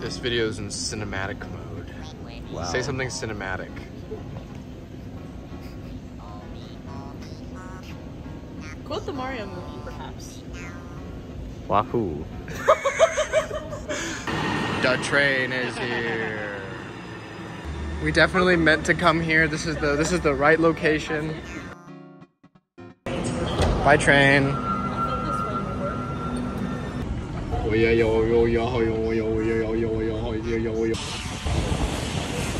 This video is in cinematic mode. Wow. Say something cinematic. Quote the Mario movie, perhaps. Wahoo. The train is here. We definitely meant to come here. This is the this is the right location. By train.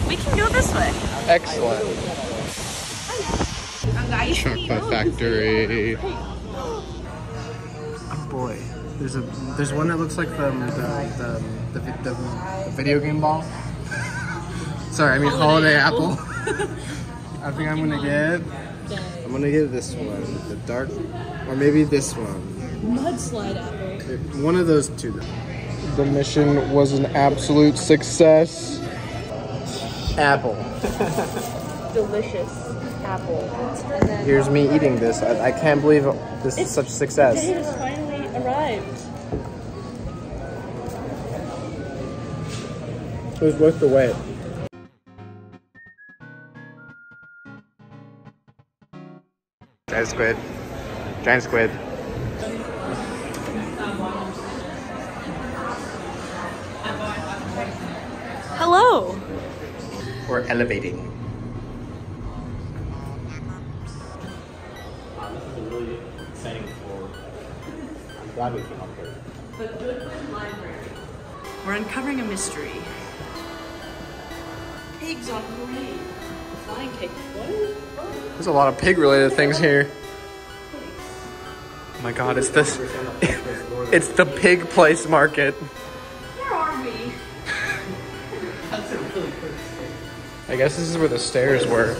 We can go this way. Excellent. Chocolate factory. Oh boy, there's a there's one that looks like the the the, the, the, the video game ball. Sorry, I mean holiday, apple. I think I'm gonna get. I'm gonna get this one, the dark, or maybe this one. Mudslide apple. One of those two. The mission was an absolute success. Apple. Delicious apple. And then Here's me eating this. I, I can't believe this is such a success. potatoes finally arrived. It was worth the wait. Giant squid. Giant squid. Hello. We're elevating. I'm glad We're uncovering a mystery. Pigs on parade. Flying cake. What? There's a lot of pig related things here. Oh my god, it's this. It's the pig place market. I guess this is where the stairs were.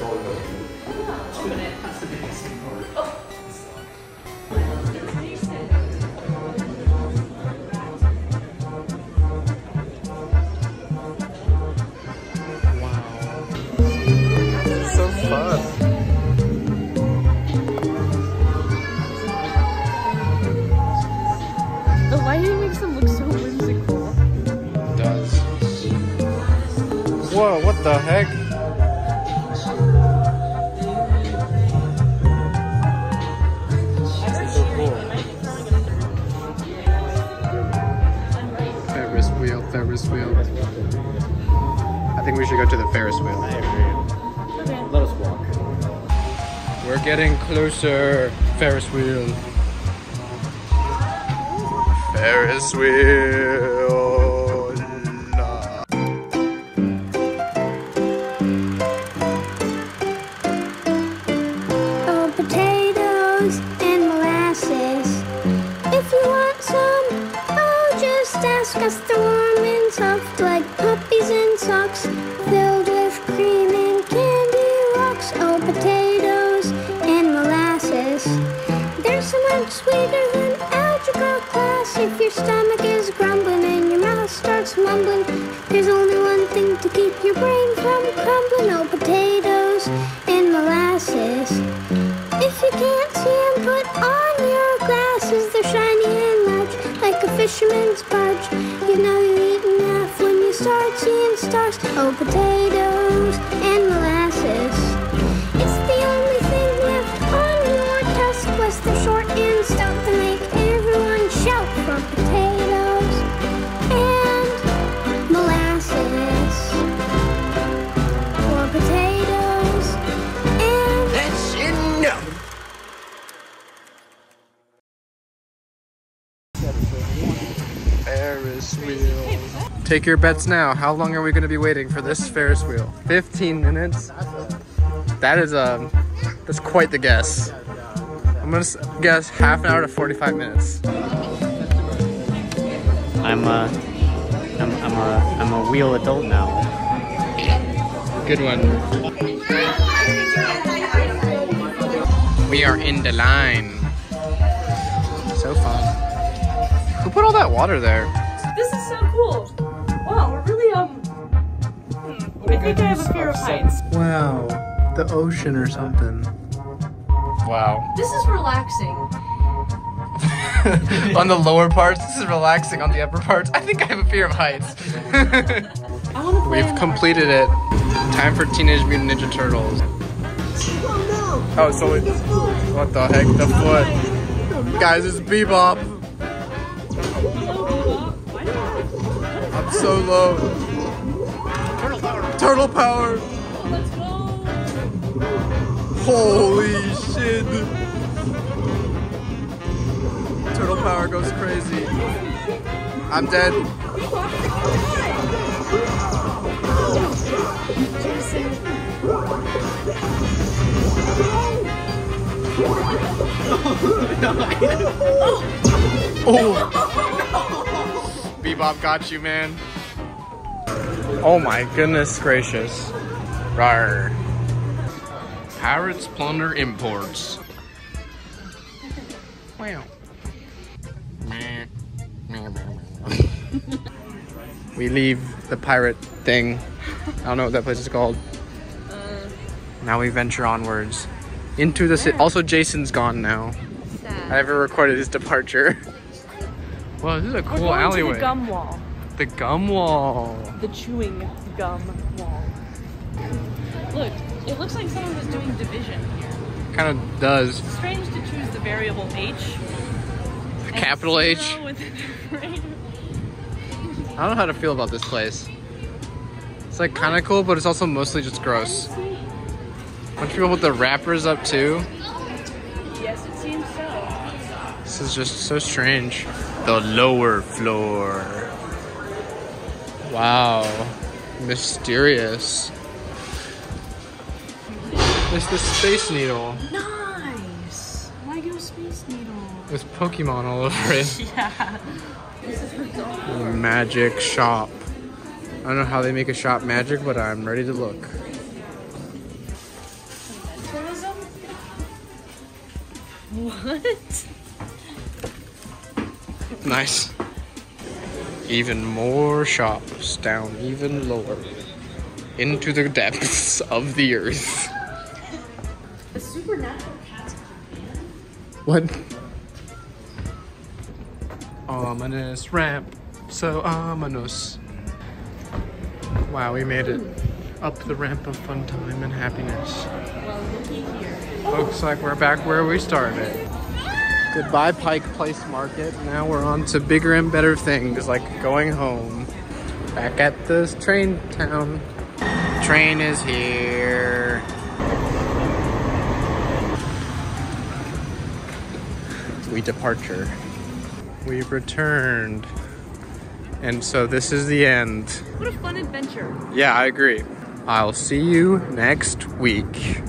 The heck? So cool. Ferris wheel, Ferris wheel. I think we should go to the Ferris wheel. Let us walk. We're getting closer. Ferris wheel. Ferris wheel. Your brain from crumbling. old potatoes and molasses. If you can't see 'em, put on your glasses. They're shiny and large, like a fisherman's barge. You know you're eating half when you start seeing stars. Oh, potatoes Take your bets now. How long are we going to be waiting for this Ferris wheel? 15 minutes? That is um that's quite the guess. I'm going to guess half an hour to 45 minutes. I'm a, I'm, I'm a, I'm a wheel adult now. Good one. We are in the line. So fun. Who put all that water there? This is so cool. I think I have a fear of heights. Wow. The ocean or something. Wow. This is relaxing. on the lower parts. This is relaxing on the upper parts. I think I have a fear of heights. I want to play We've completed it. Time for Teenage Mutant Ninja Turtles. Oh, so it, what the heck? The foot. Guys, it's Bebop. I'm so low. Turtle power. Let's go. Holy shit. Turtle power goes crazy. I'm dead. Oh. oh Bebop got you, man. Oh my goodness gracious. Rar. Pirates plunder imports. Wow. we leave the pirate thing. I don't know what that place is called. Uh. now we venture onwards into the city. Also, Jason's gone now. I never recorded his departure. Well, this is a We're cool going alleyway. to the gum wall. The gum wall. The chewing gum wall. Look, it looks like someone was doing division here. Kind of does. Strange to choose the variable h. and Capital H. zero with a numerator. I don't know how to feel about this place. It's like kind of cool, but it's also mostly just gross. See? Don't you people with the wrappers up too? Yes, it seems so. This is just so strange. The lower floor. Wow. Mysterious. It's the Space Needle Nice. Why go Space Needle? with Pokemon all over it. Yeah. The magic shop. I don't know how they make a shop magic, but I'm ready to look. Tourism? What? Nice. Even more shops down even lower. Into the depths of the earth. The supernatural cats. What? Ominous ramp. So ominous. Wow, we made it up the ramp of fun time and happiness. Well, looky here. Looks like we're back where we started. Goodbye, Pike Place Market. Now we're on to bigger and better things like going home. Back at this train town. Train is here. We departure. We've returned. And so this is the end. What a fun adventure. Yeah, I agree. I'll see you next week.